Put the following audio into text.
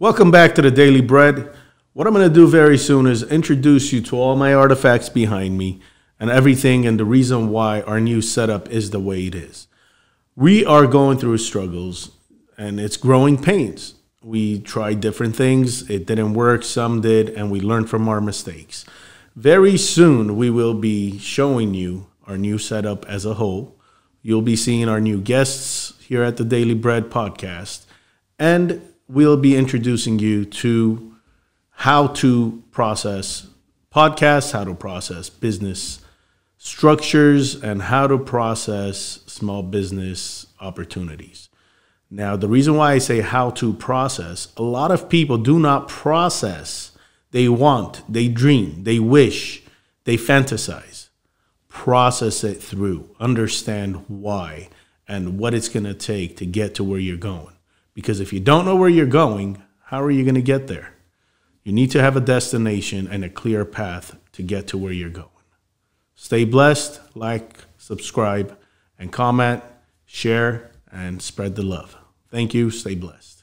Welcome back to the Daily Bread. What I'm going to do very soon is introduce you to all my artifacts behind me and everything and the reason why our new setup is the way it is. We are going through struggles and it's growing pains. We tried different things, it didn't work, some did, and we learned from our mistakes. Very soon, we will be showing you our new setup as a whole. You'll be seeing our new guests here at the Daily Bread podcast, and we'll be introducing you to how to process podcasts, how to process business structures, and how to process small business opportunities. Now, the reason why I say how to process, a lot of people do not process. They want, they dream, they wish, they fantasize. Process it through, understand why and what it's going to take to get to where you're going. Because if you don't know where you're going, how are you going to get there? You need to have a destination and a clear path to get to where you're going. Stay blessed, like, subscribe, and comment, share, and spread the love. Thank you. Stay blessed.